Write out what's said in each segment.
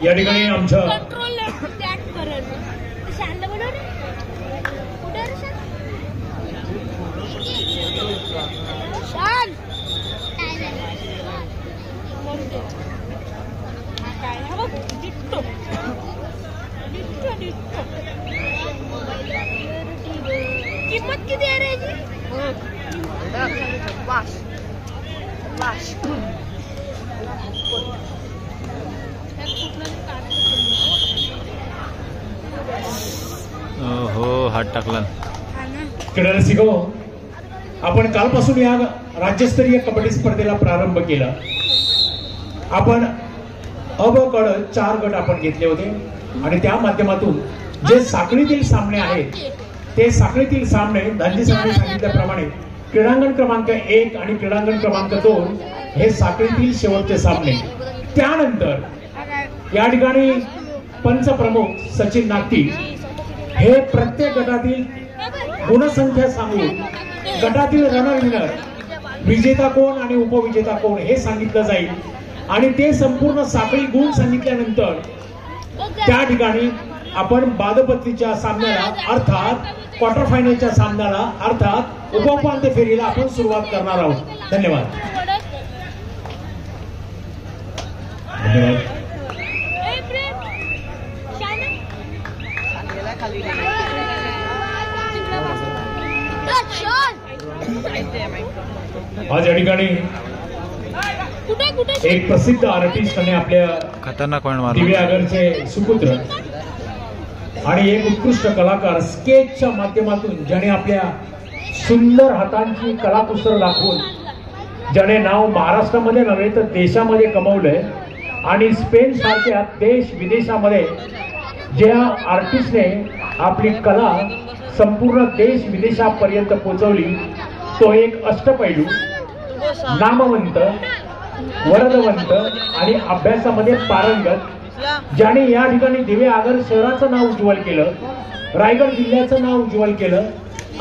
या ठिकाणी आमच्या कंट्रोल दॅट करत शांत बनव रे कुठे रे शांत शांत म्हणते. हा काय हा बघ डिट्टो डिट्टो डिट्टो किंमत किती आहे रे याची हो हात टाकला. क्रीडा आपण कालपासून या राज्यस्तरीय कबड्डी स्पर्धेला प्रारंभ केला. आपण अ चार गट आपण घेतले होते. आणि त्या माध्यमातून जे साखळीतील सामने आहेत ते साखळीतील सामने दांजी सामने सांगितल्याप्रमाणे क्रीडांगण क्रमांक एक आणि क्रीडांगण क्रमांक दोन हे साखळीतील शेवटचे सामने. त्यानंतर या ठिकाणी पंचप्रमुख सचिन नागती. हे प्रत्येक गटातील गुणसंख्या सांगून गटातील रनर विनर विजेता कोण आणि उपविजेता कोण हे सांगितलं जाईल. आणि ते संपूर्ण साखळी गुण सांगितल्यानंतर त्या ठिकाणी आपण बादपत्रीच्या सामन्याला अर्थात क्वार्टर फायनलच्या सामन्याला अर्थात उपउपांत्य फेरीला आपण सुरुवात करणार आहोत. धन्यवाद. धन्यवाद. आज या ठिकाणी एक प्रसिद्ध आर्टिस्ट आणि आपल्या खतरनाक पॉईंट दिव्या मारला आगरचे सुपुत्र आणि एक उत्कृष्ट कलाकार स्केचच्या माध्यमातून ज्याने आपल्या सुंदर हातांची कलाकुसर दाखवून ज्याने नाव महाराष्ट्रामध्ये नव्हे तर देशामध्ये कमवलंय आणि स्पेन सारख्या देश विदेशामध्ये ज्या आर्टिस्टने आपली कला संपूर्ण देश विदेशापर्यंत पोहोचवली तो एक अष्टपैलू नामवंत वरदवंत आणि अभ्यासामध्ये पारंगत ज्याने या ठिकाणी दिवे आगर शहराचं नाव उज्ज्वल केलं रायगड जिल्ह्याचं नाव उज्ज्वल केलं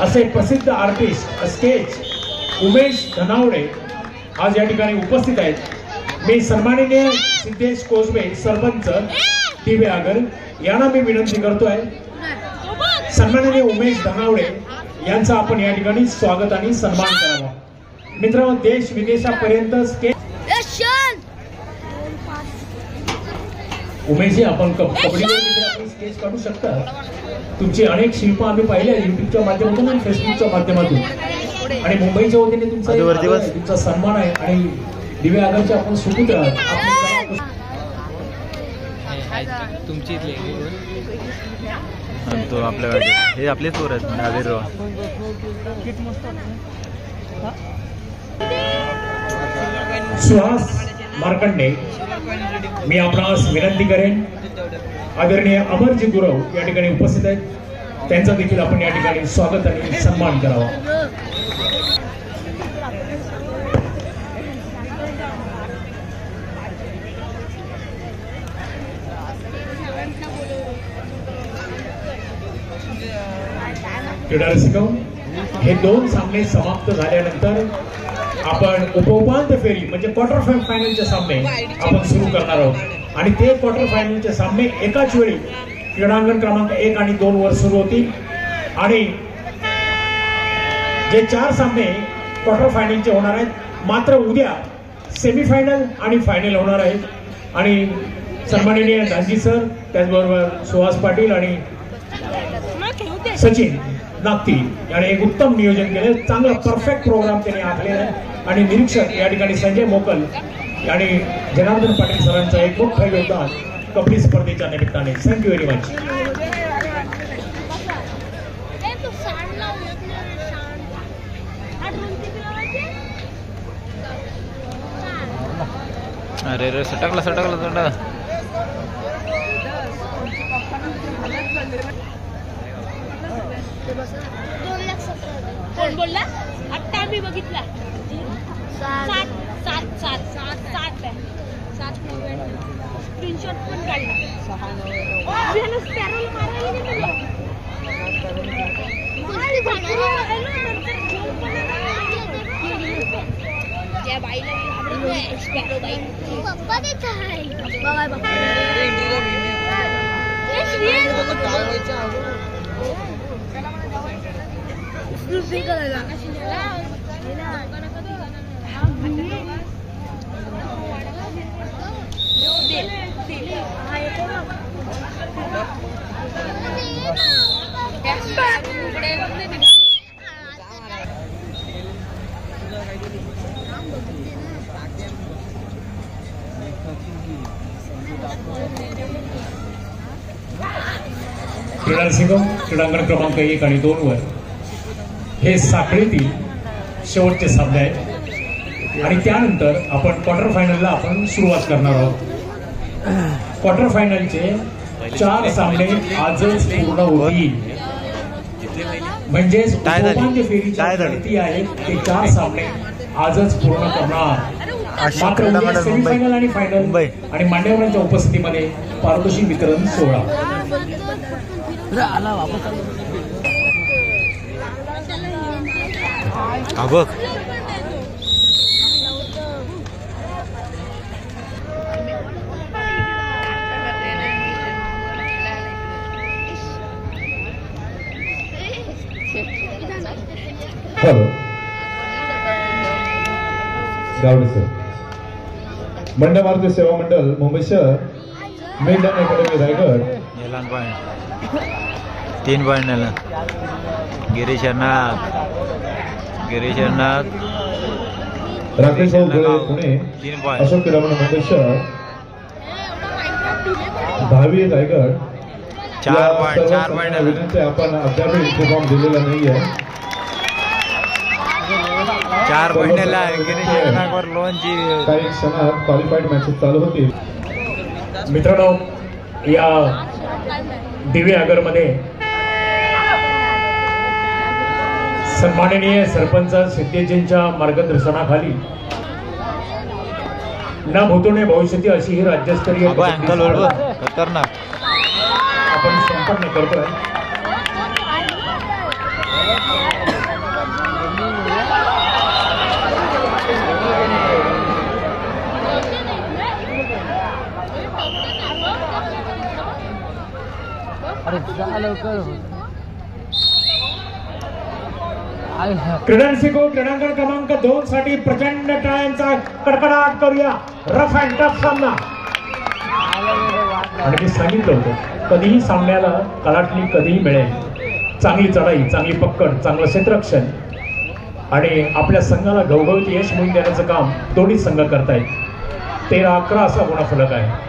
असे प्रसिद्ध आर्टिस्ट स्केच उमेश धनावडे आज या ठिकाणी उपस्थित आहेत. मी सन्माननीय सिद्धेश कोजबे सरपंच दिवे आगर यांना मी विनंती करतोय. सन्माननीय उमेश धनावडे यांचा आपण या ठिकाणी स्वागत आणि सन्मान करावा. मित्रांनो देश विदेशापर्यंत उमेशजी आपण क- कबड्डीवर देखील आपण स्केच काढू शकता? तुमची अनेक शिल्प आम्ही पाहिले युट्यूबच्या माध्यमातून आणि फेसबुकच्या माध्यमातून. आणि मुंबईच्या वतीने तुमचा तुमचा सन्मान आहे आणि दिव्या आगाचे आपण सुपुत्र आहात. आपली इथली आणि तो आपल्या हे आपलेच पोर आहेत नावेर सुहास मार्कंडे. मी आपणास विनंती करेन. आदरणीय अमरजी गुरव या ठिकाणी उपस्थित आहेत. त्यांचं देखील आपण या ठिकाणी स्वागत आणि सन्मान करावा. क्रीडा रसिक हे दोन सामने समाप्त झाल्यानंतर आपण उपउपांत्य फेरी म्हणजे क्वार्टर फायनलचे सामने आपण सुरू करणार आहोत. आणि ते क्वार्टर फायनलचे सामने एकाच वेळी क्रीडांगण क्रमांक एक आणि दोन वर सुरू होतील. आणि जे चार सामने क्वार्टर फायनलचे होणार आहेत मात्र उद्या सेमीफायनल आणि फायनल होणार आहेत. आणि सन्माननीय गांधी सर त्याचबरोबर सुहास पाटील आणि सचिन. नागती. याने एक उत्तम नियोजन केले. चांगला परफेक्ट प्रोग्राम त्यांनी आखलेला आहे. आणि निरीक्षक या ठिकाणी संजय मोकल आणि जनार्दन पाटील सरांचं एक मोठं योगदान कबड्डी स्पर्धेच्या निमित्ताने. थँक्यू व्हेरी मच अरे रे, सटकला सटकला ड्रोन किती लावायचे? सांड. अरे रे सटकला सटकला सटकला कोण बोलला? आत्ता आम्ही बघितला. सात सात सात सात सात आहे. सात नव्याण्णव. स्क्रीनशॉट पण काढला. अभियान स्पॅरोला मारायला नाही गेलो. मारायला भरपूर आहे ना, नंतर घेऊन पण आला. त्या बाईला मी घाबरत नाही, स्पॅरो बाई. बघा बघा क्रीडा सिंगम क्रीडांगण क्रमांक एक आणि दोन वर हे साखळीतील शेवटचे सामने आहेत आणि त्यानंतर आपण क्वार्टर फायनलला आपण सुरुवात करणार आहोत क्वार्टर फायनलचे चार सामने आजच पूर्ण होतील म्हणजेच? उपांत्य? लढती आहेत ते चार सामने आजच पूर्ण करणार मात्र. सेमीफायनल आणि फायनल. आणि मान्यवरांच्या उपस्थितीमध्ये पारितोषिक वितरण सोहळा हा बघ? Hello Gawade sir. मंडळ मारुती सेवा मंडळ मुंबई शहर मेडन अकॅडमी रायगड. तीन पॉईंट नेला. गिरीश नाग गिरीश तीन पॉईंट. अशोक दहावी रायगड. चार पॉईंट चार पॉईंट आहे, आपण अद्याप फॉर्म दिलेला नाहीये. चार पॉईंट नेला गिरीश नागवर लोनची काही क्षणात क्वालिफाईड मॅचेस चालू होतील. मित्रांनो या दिवे आगरमध्ये सन्माननीय सरपंच सिद्धेजींच्या मार्गदर्शनाखाली न भूतोने भविष्यती अशी ही राज्यस्तरीय आपण संपन्न करतोय. क्रीडांसिको शिको क्रमांक दोन साठी प्रचंड टाळ्यांचा कडकडाट करूया. रफ अँड टफ सामना. आणि मी सांगितलं होतं कधीही सामन्याला कलाटणी कधीही मिळेल. चांगली चढाई चांगली पक्कड चांगलं क्षेत्ररक्षण. आणि आपल्या संघाला घवघवीत यश मिळून देण्याचं काम दोन्ही संघ करतायत. तेरा अकरा असा गुणाफलक आहे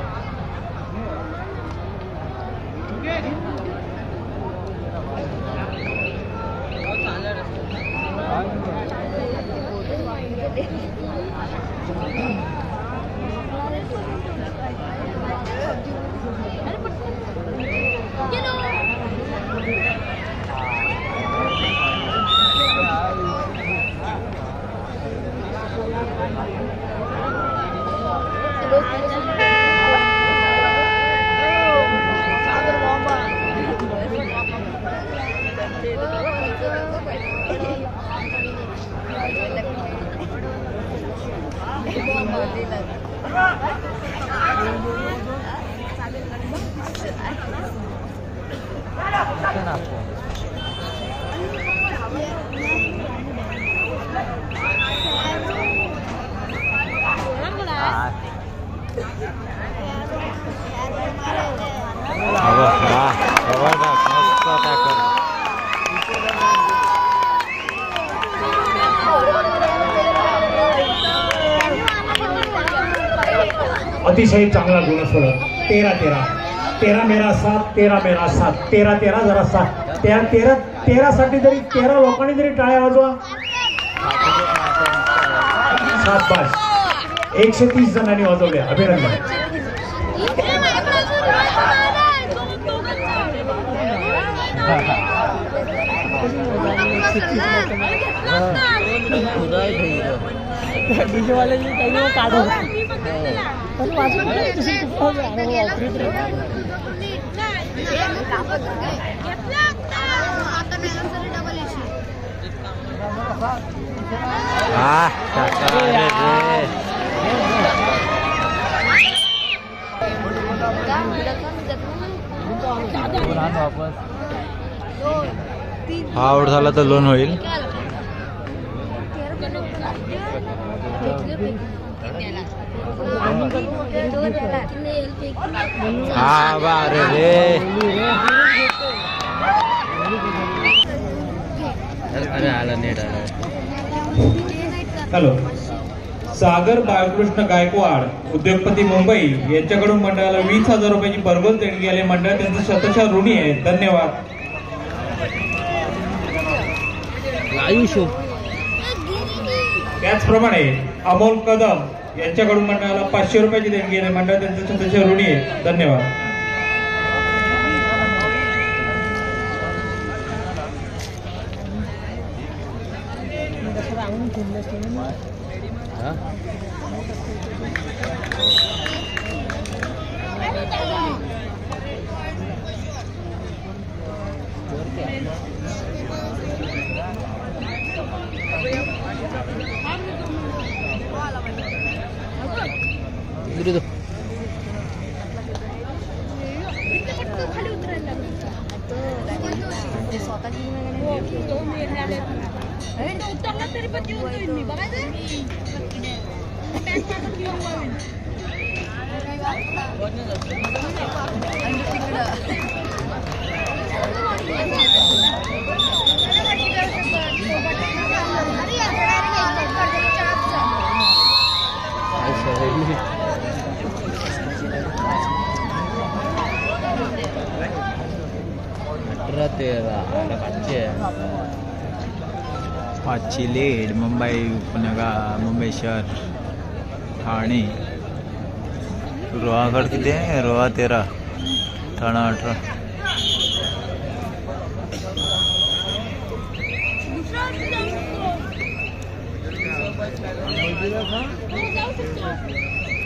अगं वा जबरदस्त मस्त टॅकल अतिशय चांगला गुणफलक तेरा तेरा. तेरा मेरा सात तेरा मेरा सात. तेरा तेरा जरा सात. तेरा तेरा तेरा साठी जरी तेरा लोकांनी जरी टाळ्या वाजवा. सात पाच एकशे तीस जणांनी वाजवल्या. अभिनंदन. रे हा आउट झाला तर लोन होईल. अरे आला नेट आला हॅलो. सागर बाळकृष्ण गायकवाड उद्योगपती मुंबई यांच्याकडून मंडळाला वीस हजार रुपयाची भरघोस देणगी आली मंडळ त्यांचं शतशः ऋणी आहे. धन्यवाद. त्याचप्रमाणे अमोल कदम यांच्याकडून मंडळाला पाचशे रुपयाची देणगी आहे मंडळ त्यांचं शतशः ऋणी आहे. धन्यवाद. खाली उतरायला उतरला तरी पण येऊन जाईल मी बघायचं जाईल अठरा तेरा पाचशे. पाचशे लीड मुंबई उपनगर मुंबई शहर. ठाणे. रोहागड किती आहे? रोहा तेरा. ठाणा अठरा. दुसरा वर्षी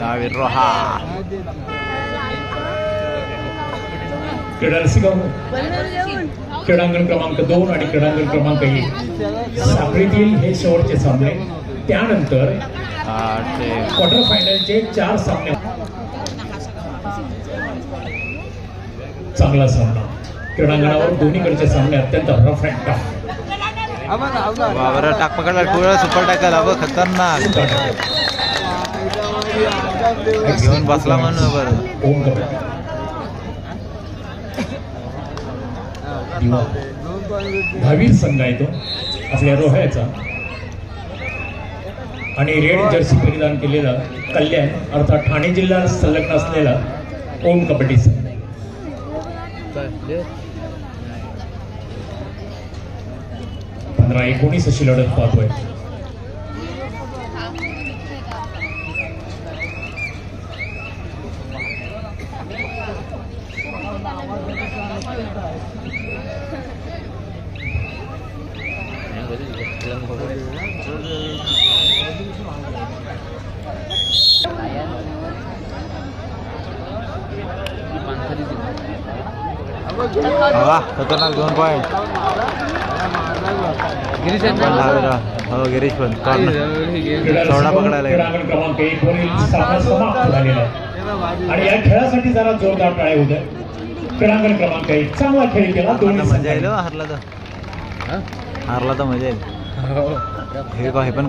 रोड रोहा. क्रीडांगण क्रमांक दोन आणि क्रीडांगण क्रमांक एक. साखळीतील हे शेवटचे सामने त्यानंतर क्वार्टर फायनलचे चार सामने. चांगला सामना. क्रीडांगणावर दोन्हीकडचे सामने अत्यंत रफ अँड टफ. बाबर टाक पकडला पुढे सुपर टॅकल अगं खतरनाक. घेऊन बसला म्हणून बरं. ओम कबड्डी युवा दहावीर संघ आहे तो. आपल्या रोह्याचा. आणि रेड जर्सी परिधान केलेला कल्याण अर्थात ठाणे जिल्हा संलग्न असलेला ओम कबड्डी संघ. पंधरा एकोणीस अशी लढत पाहतोय वा खतरनाक दोन पॉईंट गिरीश हो गिरीश पण. सोडा पकडायला आणि या खेळासाठी जरा जोरदार टाळे होते क्रीडांगण क्रमांक एक. चांगला खेळ केला दोन्ही मजा येईल हो. हारला तर. हारला तर मजा येईल. हे. हे पण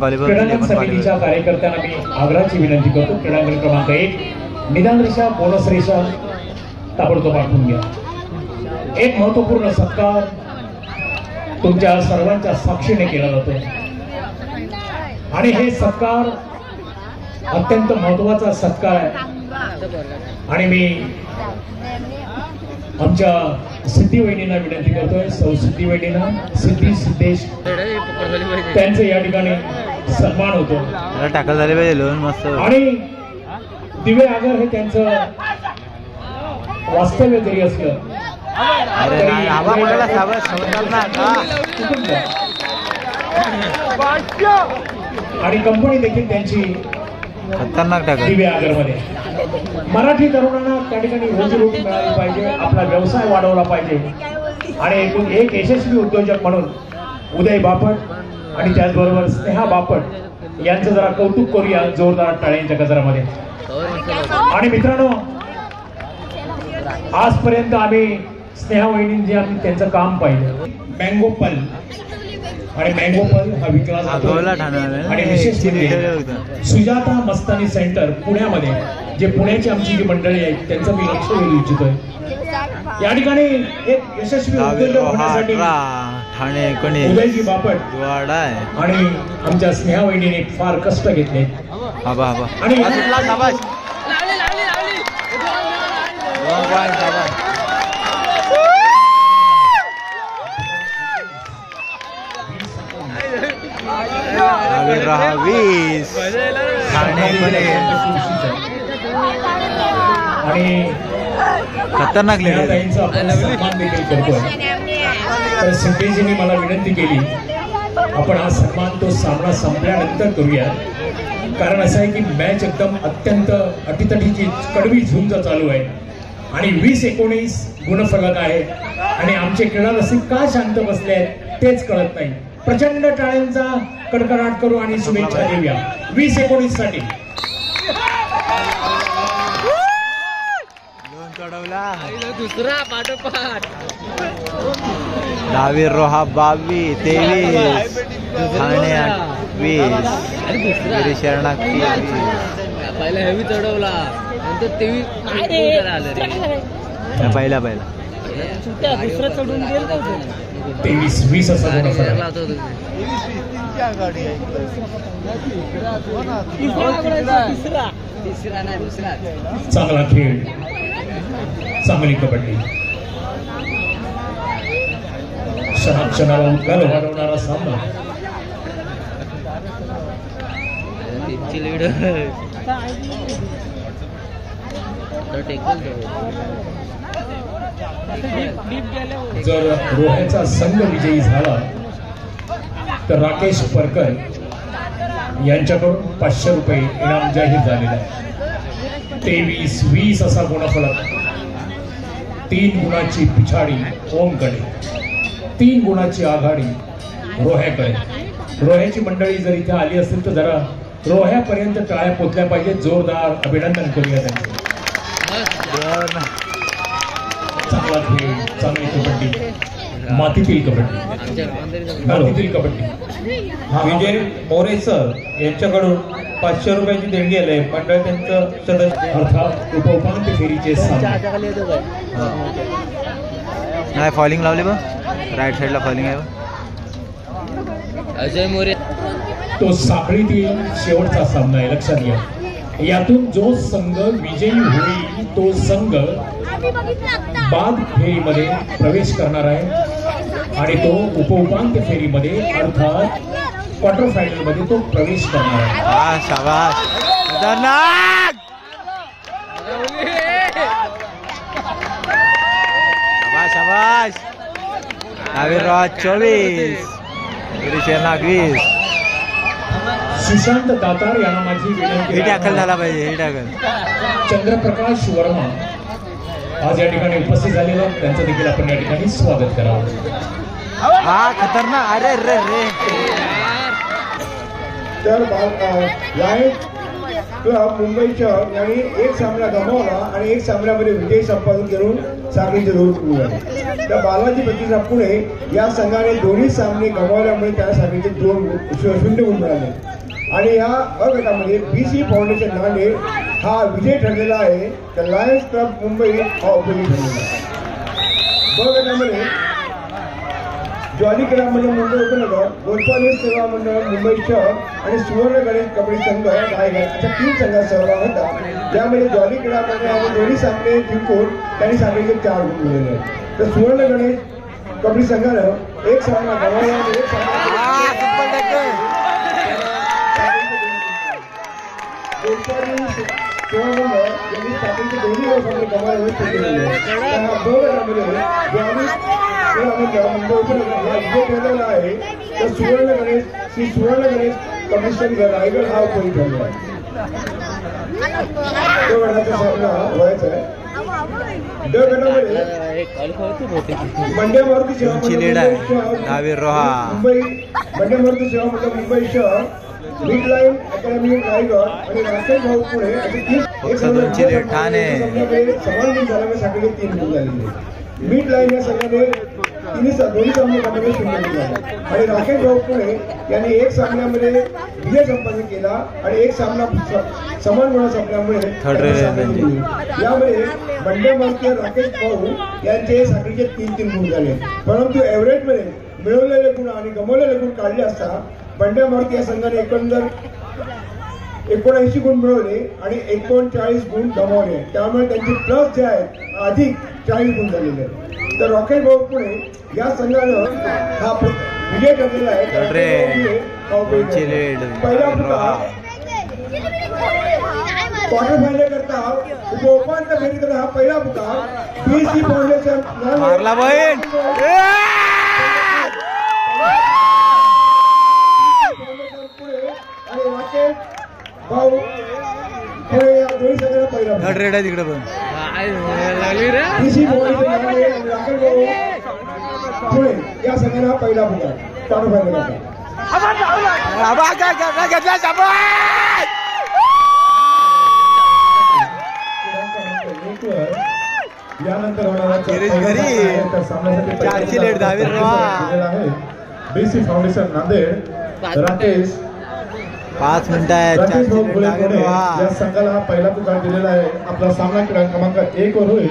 हे समितीच्या कार्यकर्त्यांना मी आग्रहाची विनंती करतो. क्रीडांगण क्रमांक एक. निदान रेषा बोनस रेषा ताबडतोब आठवून घ्या. एक महत्त्वपूर्ण सत्कार तुमच्या सर्वांच्या साक्षीने केला जातो. आणि हे सत्कार अत्यंत महत्त्वाचा सत्कार आहे. आणि मी आमच्या सिद्धी वहिनींना विनंती करतोय. सौ सिद्धी वहिनींना सिद्धी सिद्धेश त्यांचं या ठिकाणी सन्मान होतो. टॅकल झाले पाहिजे लोन मस्त. आणि दिवे आगर हे त्यांचं वास्तव्य जरी असलं अरे नाही, सावध समजाल ना आणि कंपनी देखील त्यांची खतरनाक टाकत. आगरमध्ये मराठी तरुणांना त्या ठिकाणी रोजीरोटी मिळाली पाहिजे आपला व्यवसाय वाढवला पाहिजे. आणि एकूण एक यशस्वी उद्योजक म्हणून उदय बापट आणि त्याचबरोबर स्नेहा बापट यांचं जरा कौतुक करूया जोरदार टाळ्यांच्या गजरामध्ये. आणि मित्रांनो आजपर्यंत आम्ही स्नेहा वहिनींचे आम्ही त्यांचं काम पाहिलं. मँगो पल. आणि मँगो पल हा ठाण्याला आणि विशेष म्हणजे सुजाता मस्तानी सेंटर पुण्यामध्ये जे पुण्याची आमची जी मंडळी आहेत त्यांचं मी लक्ष वेधू इच्छितोय. या ठिकाणी एक यशस्वी उद्योजक होण्यासाठी अठरा ठाणे कोणी? उदयजी बापट. वाडा आहे. आणि आमच्या स्नेहा वहिनीने फार कष्ट घेतले. आणि- हा, वीस आणि खतरनाक लिहिलं तर मला विनंती केली आपण हा सन्मान तो सामना संपल्यानंतर करूया कारण असं आहे की मॅच एकदम अत्यंत अटीतटीची कडवी झुंज चालू आहे. आणि वीस एकोणीस गुणफलक आहे. आणि आमचे खेळाडू रसिक का शांत बसले आहेत तेच कळत नाही. प्रचंड टाळ्यांचा कडकडाट करू आणि शुभेच्छा देऊया. वीस एकोणीससाठी दोन चढवला दुसरा पाठोपाठ दहावी रोहा बावीस तेवीस ठाणे वीस गिरी शरणाक पहिला हेवी चढवला नंतर तेवीस. पहिला पहिला. दुसरा चढून गेलं तेवीस वीस असा गुणफलक तिसरा तिसरा. नाही दुसरा चांगला खेळ. चांगली कबड्डी. क्षणाक्षणाला उद्गार वाढवणारा सामना. तीनची लीड जर रोह्याचा संघ विजयी झाला तर राकेश परकर यांच्याकडून पाचशे रुपये इनाम जाहीर झालेलं आहे. तेवीस वीस असा गुणफलक. तीन गुणाची पिछाडी ओमकडे. तीन गुणाची आघाडी रोह्याकडे. रोह्याची मंडळी जर इथे आली असेल तर जरा रोह्यापर्यंत टाळ्या पोचल्या पाहिजे जोरदार अभिनंदन करूया त्यांचं. चांगला खेळ चांगली कबड्डी. मातीतील कबड्डी. मातीतील कबड्डी. हा विजय मोरे सर यांच्याकडून पाचशे रुपयाची देणगी आली आहे. मंडळ त्यांचं सदस्य अर्थात उपउपांत्य फेरीचे सामने. नाही फॉलिंग लावली बघ. राईट साईडला फॉलिंग आहे. अजय मोरे. तो साखळीतील शेवटचा सामना आहे लक्षात घ्या. यातून जो संघ विजयी होईल तो संघ बाद फेरीमध्ये प्रवेश करणार आहे. आणि तो उपउपांत्य फेरीमध्ये अर्थात क्वार्टर फायनलमध्ये तो प्रवेश करणार आहे. हा शाबास. खतरनाक! शाबास शाबास दहावी रोहा चोवीस गिरी शरणाक वीस सुशांत दातार यांना माझी विनंती आहे. झाला पाहिजे हे टॅकल चंद्रप्रकाश वर्मा आज या ठिकाणी उपस्थित झालेले. त्यांचं देखील आपण या ठिकाणी स्वागत करावं. हा खतरनाक. अरे रे रे तर लायन्स क्लब मुंबई शहर यांनी एक सामना गमावला आणि एक सामन्यामध्ये विजय संपादन करून साखळीचे रोल मिळाले तर बालाजी प्रतिष्ठा पुणे या संघाने दोन्ही सामने गमावल्यामुळे त्या साखळीचे दोन शून्य गुण मिळाले आणि या अ गटामध्ये बी सी फाउंडेशन नांदेड हा विजय ठरलेला आहे. तर लायन्स क्लब मुंबई हा उपयोगी ठरलेला आहे. ब गटामध्ये ज्वाली क्रीडा मंडळ मुंबई उपनगर गोपाली सेवा मंडळ मुंबई शहर आणि सुवर्ण गणेश कबड्डी संघ रायगड अशा तीन संघात सहभाग होता. ज्यामध्ये ज्वाली क्रीडा मंडळाने दोन्ही सामने जिंकून त्यांनी सामन्याचे चार गुण मिळवले. तर सुवर्ण गणेश कबड्डी संघानं एक सामना गमावला एक सामना यांनी दोन्ही तर गटामध्ये मंडळ आहे तर सुवर्ण गणेश श्री सुवर्ण गणेश कमिशन रायगड हा उपयोगी ठरला आहे तो सामना व्हायचा आहे मंडे मारुती सेवा मंडळ मुंबई मुंबई मंडे मारुती सेवा मंडळ मुंबई शहर मिड लाईन अकॅडमी रायगड आणि राकेश भाऊ पुणे lead ठाणे. समान गुण झाल्यामुळे साखळी तीन गुण झालेले मिड लाईन या संघाने तिन्ही दोन्ही सामन्यामध्ये शून्य गुण झाले आणि राकेश भाऊ पुणे यांनी एक सामन्यामध्ये विजय संपादन केला आणि एक सामना समान गुणा संपल्यामुळे Third त्यांना race साखळी त्यांची. दिली. यामध्ये मंडे मारुती राकेश भाऊ यांचे साखळीचे तीन तीन गुण झाले परंतु एव्हरेजमध्ये मिळवलेले गुण आणि गमावलेले गुण काढले असता बंड्या मारुती या संघाने एकंदर एकोणऐंशी गुण मिळवले आणि एकोणचाळीस गुण गमावले. त्यामुळे त्यांचे प्लस जे आहेत अधिक चाळीस गुण झालेले आहेत. तर रॉकेट भाऊ पुणे या संघानं हा विजय ठरलेला आहे. पहिला. क्वार्टर फायनल करता उपोपांत फेरीकडे हा पहिला पुकार बी सी फाउंडेशन रेड आहे तिकडे पण. या संघाला पहिला घेतला! यानंतर दिलेला रोहा. आहे बीसी फाउंडेशन नांदेड. राकेश पाच मिनिटं आहेत चारशे या. संघाला हा पहिला पुकार दिलेला आहे. आपला सामना क्रमांक क्रमांक एक वर होईल.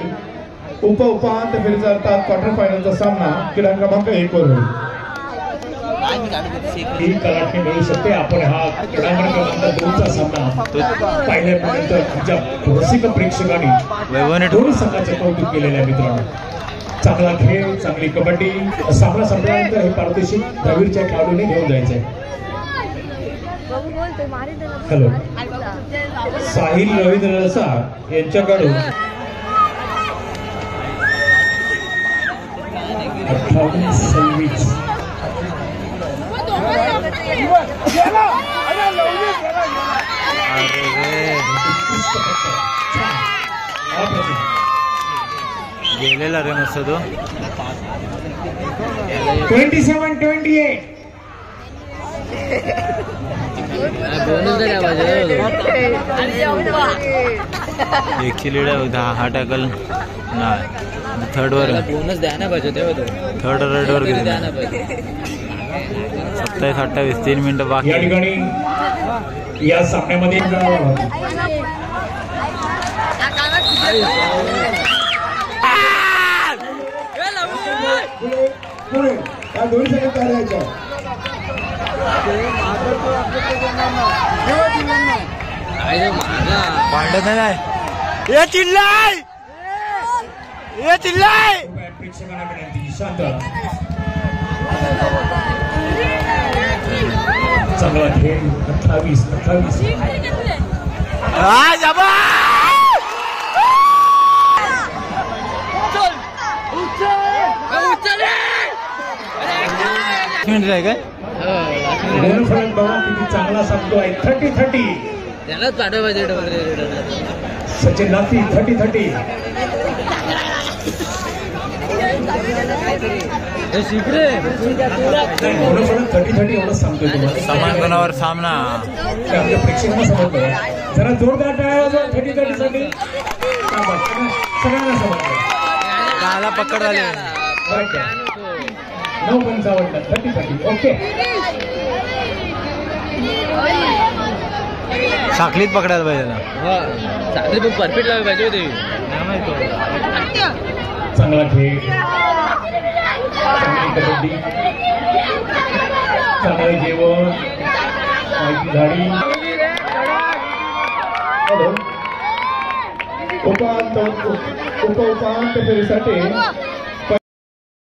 उप उपांत फेरीचा अर्थात क्वार्टर फायनलचा सामना क्रमांक क्रमांक एक वर होईल. ही कलाटणी मिळू शकते. आपण हा क्रीडांगण क्रमांक दोनचा सामना पाहिल्यापर्यंत आमच्या रसिक प्रेक्षकांनी वैभवने दोन्ही संघाचं कौतुक केलेलं आहे मित्रांनो. चांगला खेळ चांगली कबड्डी सामना संपल्यानंतर हे पारितोषिक दहावीरच्या खेळाडूने घेऊन जायचंय. हॅलो. साहिल रवींद्र रसाळ यांच्याकडून अठ्ठावीस सव्वीस. गेलेला रे मस्त तो ट्वेंटी सेवन ट्वेंटी एट. दहा हा टॅकल नाही थर्ड वर बोनस द्या ना पाहिजे थर्ड रेड वर गेले द्या ना. सत्तावीस अठ्ठावीस तीन मिनिटं बाकी. या ठिकाणी या सामन्यामध्ये दोन्ही तयार राहायच्या काय रे मारला भांडत नाही नाही ये चिल्लाय ये चिल्लाय. चांगला खेळ अठ्ठावीस अठ्ठावीस हा जाबा मिनिट आहे काय चांगला सांगतोय थर्टी थर्टी त्यालाच पाठवा पाहिजे सचिन नाथी थर्टी थर्टी. थर्टी थर्टी एवढं तुम्हाला. समान गुणावर सामना. ते आपल्या प्रेक्षकांना समजलं जरा जोरदार टाळ्या थर्टी थर्टी साठी. सगळ्यांना- सगळ्यांना समजलं दहाला पकड झाले. नऊ पंचावन्न थर्टी थर्टी. ओके. साखलीत पकडायला पाहिजे ना चांगली पण परफेक्ट लावायला पाहिजे होती चांगला खेळ. चांगली कबड्डी. चांगलं जेवण. उपांत उप उपांत फेरीसाठी